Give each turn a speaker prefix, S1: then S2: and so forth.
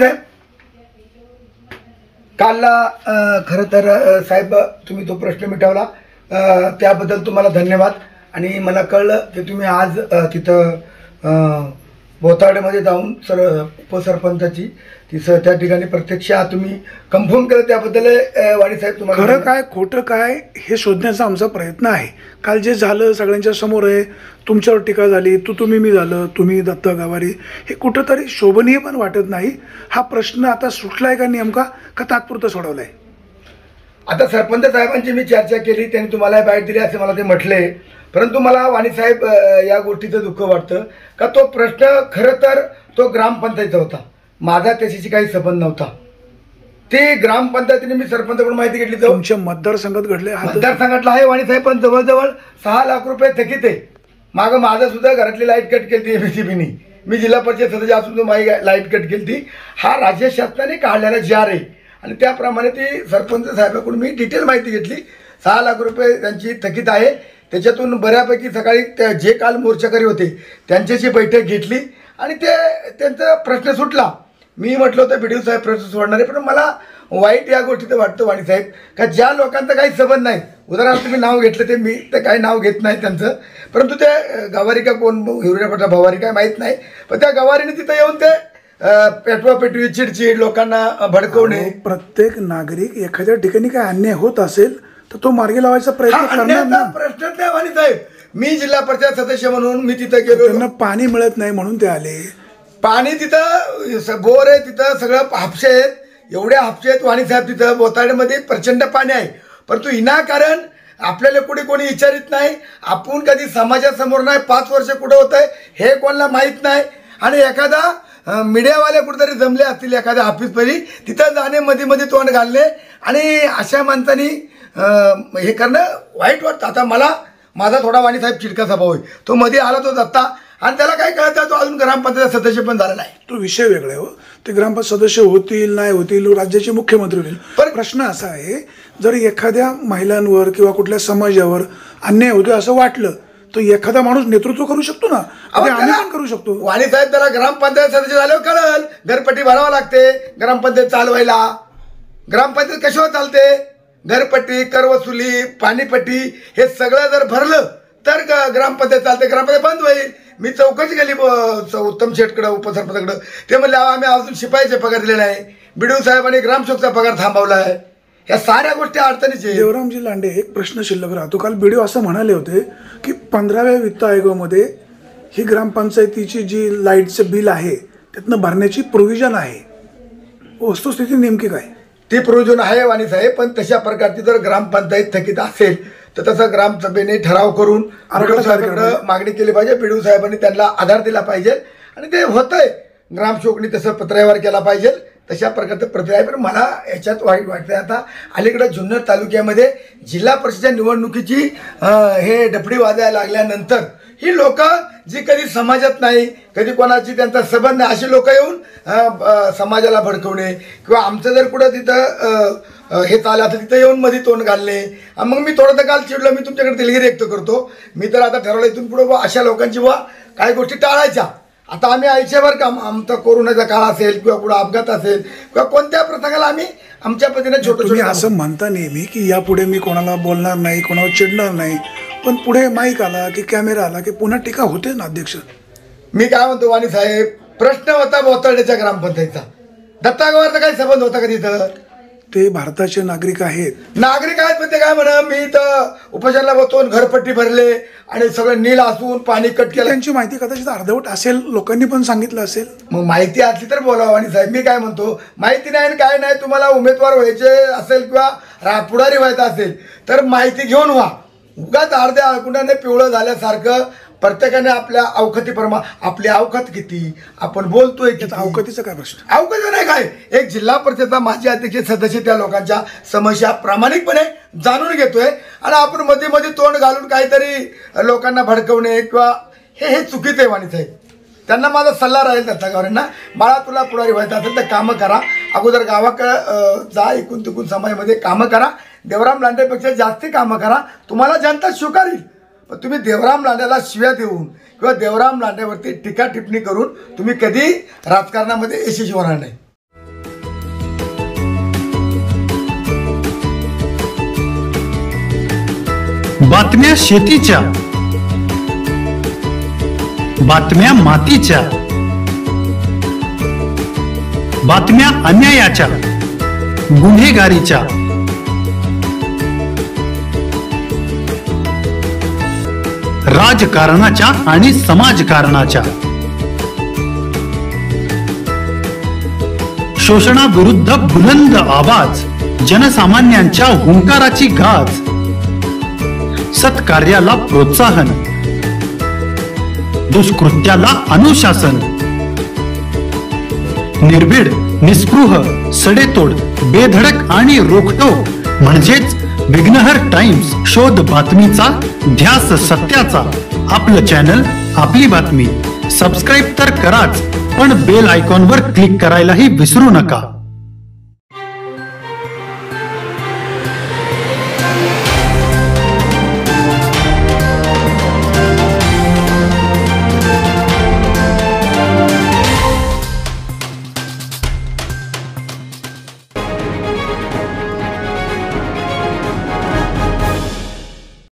S1: साहेब कालला खरं तर साहेब तुम्ही तो प्रश्न मिटवला. त्याबद्दल तुम्हाला धन्यवाद. आणि मला कळलं की तुम्ही आज तिथं बोताड्यामध्ये जाऊन सर उपसरपंचाची ती स त्या ठिकाणी प्रत्यक्ष तुम्ही कन्फर्म केलं त्याबद्दल अं, वाणी साहेब तुम्हाला
S2: खरं काय खोटं काय हे शोधण्याचा आमचा प्रयत्न आहे. काल जे झालं सगळ्यांच्या समोर आहे तुमच्यावर टीका झाली तू तुम्ही मी झालं तुम्ही दत्त गावारी हे कुठंतरी शोभनीय पण वाटत नाही. हा प्रश्न आता सुटलाय का नेमका का तात्पुरता सोडवलाय?
S1: आता सरपंच साहेबांची मी चर्चा केली त्यांनी तुम्हाला बाईट दिली असे मला ते म्हटले. परंतु मला वाणीसाहेब या गोष्टीचं दुःख वाटतं का तो प्रश्न खरं तर तो ग्रामपंचायतीचा होता. माझा त्याच्याशी काही संबंध नव्हता. ते ग्रामपंचायतीने मी सरपंचाकडून माहिती घेतली
S2: तुमच्या मतदारसंघात घडले
S1: मतदारसंघातला आहे वाणीसाहेब पण जवळजवळ सहा लाख रुपये थकीत आहे. मागं माझं सुद्धा घरातली लाइट कट केली एमएससीबीनी मी जिल्हा परिषद सदस्य असून माझी लाइट कट केली हा राज्य शासनाने काढलेला जार आहे आणि त्याप्रमाणे ती सरपंच साहेबाकडून मी डिटेल माहिती घेतली. सहा लाख रुपये त्यांची थकीत आहे. त्याच्यातून बऱ्यापैकी सकाळी त्या जे काल मोर्चेकरी होते त्यांच्याशी बैठक घेतली आणि ते त्यांचा प्रश्न सुटला. मी म्हटलं होतं बी साहेब प्रश्न सोडणारे पण मला वाईट या गोष्टीचं वाटतं वाणीसाहेब का ज्या लोकांचा काही संबंध नाही उदाहरणार्थ तुम्ही नाव घेतलं ते मी ते काही नाव घेत नाही त्यांचं. परंतु ते अं, गवारी का कोण हिवऱ्या भवारी काय माहीत नाही. पण त्या गवारीने तिथं येऊन ते अं, पेटवा पेटवी चिडचिड लोकांना भडकवणे.
S2: प्रत्येक नागरिक एखाद्या ठिकाणी काय अन्याय होत असेल तर तो मार्गी लावायचा प्रयत्न करणार ना
S1: प्रश्नच नाही वाणीसाहेब मी जिल्हा परिषद सदस्य म्हणून मी तिथं गेलो
S2: त्यांना पाणी मिळत नाही म्हणून ते आले.
S1: पाणी तिथं स- बोर आहे तिथं सगळं हापशे आहेत. एवढे हापशे आहेत वाणी साहेब तिथं बोताड्यामध्ये प्रचंड पाणी आहे. परंतु विनाकारण आपल्याला कुठे कोणी विचारित नाही. आपण कधी समाजासमोर नाही पाच वर्ष कुठं होत आहे हे कोणाला माहीत नाही. आणि एखादा मीडियावाले कुठेतरी जमले असतील एखाद्या ऑफिसपरी तिथं जाणे मध्ये मध्ये तोंड घालणे. आणि अशा माणसांनी हे करणं वाईट वाटतं. आता मला माझा थोडा वाणी साहेब चिडका स्वभाव आहे. तो मध्ये आला तो दत्ता आणि त्याला काय कळतं तो अजून ग्रामपंचायत सदस्य पण झाला नाही.
S2: तो विषय वेगळा आहे हो. ते ग्रामपंचायत सदस्य होतील नाही होतील राज्याचे मुख्यमंत्री होतील
S1: पण-
S2: प्रश्न असा आहे जर एखाद्या महिलांवर किंवा कुठल्या समाजावर अन्याय होतोय असं वाटलं तर एखादा माणूस नेतृत्व करू शकतो ना? ते आम्ही पण करू शकतो.
S1: वाणी साहेब त्याला ग्रामपंचायत सदस्य झाल्यावर कळल. घरपट्टी भरावं लागते. ग्रामपंचायत चालवायला. ग्रामपंचायत कशावर चालते? घरपट्टी करवसुली पाणीपट्टी हे सगळं जर भरलं तर ग्रामपंचायत चालते. ग्रामपंचायत बंद होईल. मी चौकशी केली ब- उत्तम शेटकडं उपसरपंचाकडं. ते म्हणले "अहो, आम्ही अजून शिपाईचे पगार दिले नाही बिडू साहेबांनी ग्रामसेवकचा पगार थांबवला आहे. ह्या साऱ्या गोष्टी अडचणीचे.
S2: देवरामजी लांडे एक प्रश्न शिल्लक राहतो. काल बीडीओ असं म्हणाले होते की पंधराव्या वित्त आयोगामध्ये ही ग्रामपंचायतीची जी लाईटचं बिल आहे त्यातनं भरण्याची प्रोव्हिजन आहे. वस्तुस्थिती नेमकी काय?
S1: ती प्रोविजन आहे वाणी साहेब पण तशा प्रकारची जर ग्रामपंचायत थकीत असेल तर तसं ग्रामसभेने ठराव करून साहेबांकडे मागणी केली पाहिजे. बिडू साहेबांनी त्यांना आधार दिला पाहिजे. आणि ते होतंय. ग्रामसेवकनी तसं पत्रव्यवहार केला पाहिजे. तशा प्रकारचं प्रक्रिया आहे. पण मला याच्यात वाईट वाटतंय आता. अलीकडं जुन्नर तालुक्यामध्ये जिल्हा परिषदेच्या निवडणुकीची हे डफडी वाजायला लागल्यानंतर ही लोक जी कधी समाजात नाही कधी कोणाची त्यांचा संबंध नाही अशी लोक येऊन समाजाला भडकवणे किंवा आमचं जर कुठं तिथं हे चाललं तर तिथं येऊन मध्ये तोंड घालणे. मग मी थोडं तर काल चिडलो मी तुमच्याकडे दिलगिरी व्यक्त करतो. मी तर आता ठरवलं इथून पुढे बुवा अशा लोकांची बुवा काही गोष्टी टाळायच्या. आता आम्ही आयुष्यभर का आमचा कोरोनाचा काळ असेल किंवा कुठं अपघात असेल किंवा कोणत्या प्रसंगाला आम्ही आमच्या पद्धतीने छोटं
S2: तुम्ही
S1: छोटं
S2: असं म्हणता नेहमी की यापुढे मी कोणाला बोलणार नाही कोणावर चिडणार नाही. पण पुढे माईक आला की कॅमेरा आला की पुन्हा टीका होते ना अध्यक्ष?
S1: मी काय म्हणतो वाणी साहेब प्रश्न होता बोताड्याच्या ग्रामपंचायतचा. दत्तागावरचा काही संबंध होता का तिथं?
S2: ते भारताचे नागरिक आहेत.
S1: नागरिक आहेत पण ते काय म्हणा मी तर उपोषणाला बसवून घरपट्टी भरले आणि सगळं नील असून पाणी कट केलं.
S2: त्यांची माहिती कदाचित अर्धवट असेल लोकांनी पण सांगितलं असेल.
S1: मग माहिती असली तर बोलावं आणि साहेब. मी काय म्हणतो माहिती नाही आणि काय नाही तुम्हाला उमेदवार व्हायचे असेल किंवा रा- पुढारी व्हायचं असेल तर माहिती घेऊन व्हा. उगाच अर्ध्या अळकुंडाने पिवळं झाल्यासारखं प्रत्येकाने आपल्या अवखतीप्रमा आपली अवखत किती? आपण बोलतोय
S2: त्यात अवकतीचा काय प्रश्न?
S1: अवघड नाही काय? एक जिल्हा परिषदचा माजी अध्यक्ष सदस्य त्या लोकांच्या समस्या प्रामाणिकपणे जाणून घेतोय. आणि आपण मध्ये मध्ये तोंड घालून काहीतरी लोकांना भडकवणे किंवा हे हे चुकीचं आहे वाणी साहेब त्यांना माझा सल्ला राहील दत्तागावऱ्यांना बाळा तुला पुढारी व्हायचं असेल तर कामं करा. अगोदर गावाकडं जा इकून तिकून समाजामध्ये कामं करा. देवराम लांडेपेक्षा जास्ती कामं करा. तुम्हाला जनता स्वीकारेल. तुम्ही देवराम लांड्याला शिव्या देऊन किंवा देवराम लांड्यावरती टीका टिप्पणी करून तुम्ही कधी राजकारणामध्ये यशस्वी होणार नाही.
S3: बातम्या शेतीच्या बातम्या मातीच्या बातम्या अन्यायाच्या गुन्हेगारीच्या. राजकारणाच्या आणि समाजकारणाच्या. शोषणाविरुद्ध बुलंद आवाज जनसामान्यांच्या हुंकाराची गाज सत्कार्याला प्रोत्साहन दुष्कृत्याला अनुशासन निर्भीड निस्पृह सडेतोड बेधडक आणि रोखटोक म्हणजेच विघ्नहर टाइम्स शोध बातमीचा ध्यास सत्याचा. आपलं चॅनल आपली बातमी. सबस्क्राईब तर कराच पण बेल आयकॉनवर क्लिक करायलाही विसरू नका.